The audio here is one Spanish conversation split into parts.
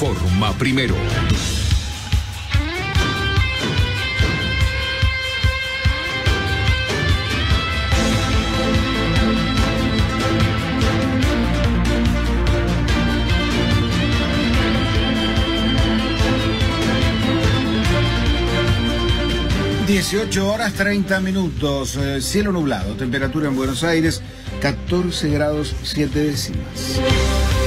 informa primero. ...18 horas 30 minutos, eh, cielo nublado, temperatura en Buenos Aires 14 grados 7 décimas.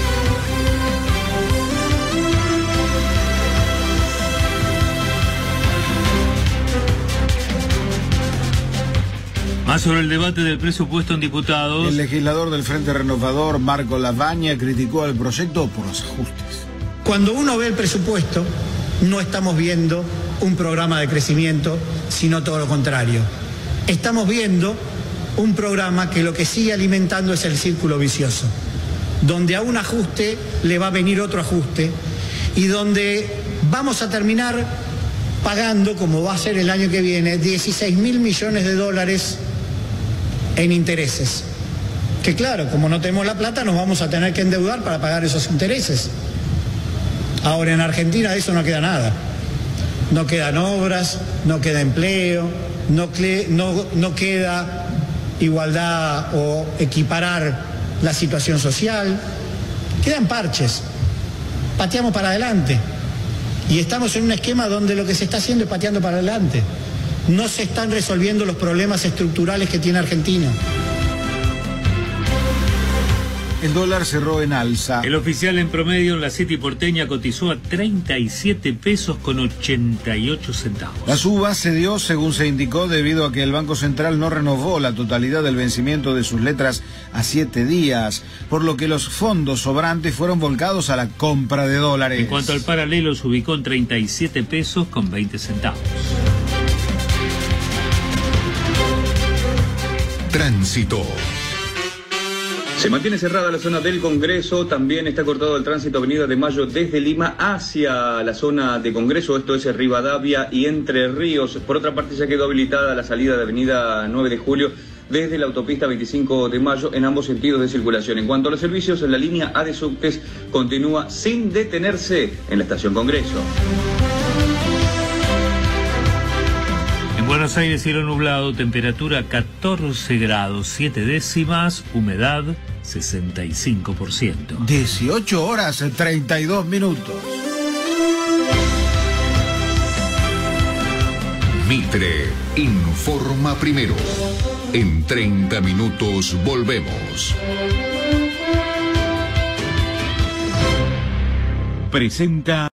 Más sobre el debate del presupuesto en diputados. El legislador del Frente Renovador, Marco Lavaña, criticó el proyecto por los ajustes. Cuando uno ve el presupuesto, no estamos viendo un programa de crecimiento, sino todo lo contrario. Estamos viendo un programa que lo que sigue alimentando es el círculo vicioso, donde a un ajuste le va a venir otro ajuste y donde vamos a terminar pagando, como va a ser el año que viene, 16 mil millones de dólares en intereses. Que claro, como no tenemos la plata, nos vamos a tener que endeudar para pagar esos intereses. Ahora en Argentina de eso no queda nada. No quedan obras, no queda empleo, no, no, no queda igualdad o equiparar la situación social. Quedan parches. Pateamos para adelante. Y estamos en un esquema donde lo que se está haciendo es pateando para adelante. No se están resolviendo los problemas estructurales que tiene Argentina. El dólar cerró en alza. El oficial en promedio en la City porteña cotizó a 37 pesos con 88 centavos. La suba se dio, según se indicó, debido a que el Banco Central no renovó la totalidad del vencimiento de sus letras a siete días, por lo que los fondos sobrantes fueron volcados a la compra de dólares. En cuanto al paralelo, se ubicó en 37 pesos con 20 centavos. Tránsito. Se mantiene cerrada la zona del Congreso, también está cortado el tránsito Avenida de Mayo desde Lima hacia la zona de Congreso, esto es Rivadavia y Entre Ríos. Por otra parte ya quedó habilitada la salida de Avenida 9 de Julio desde la autopista 25 de Mayo en ambos sentidos de circulación. En cuanto a los servicios, la línea A de subtes continúa sin detenerse en la estación Congreso. En Buenos Aires cielo nublado, temperatura 14 grados 7 décimas, humedad 65%. 18 horas 32 minutos. Mitre informa primero. En 30 minutos volvemos. Presenta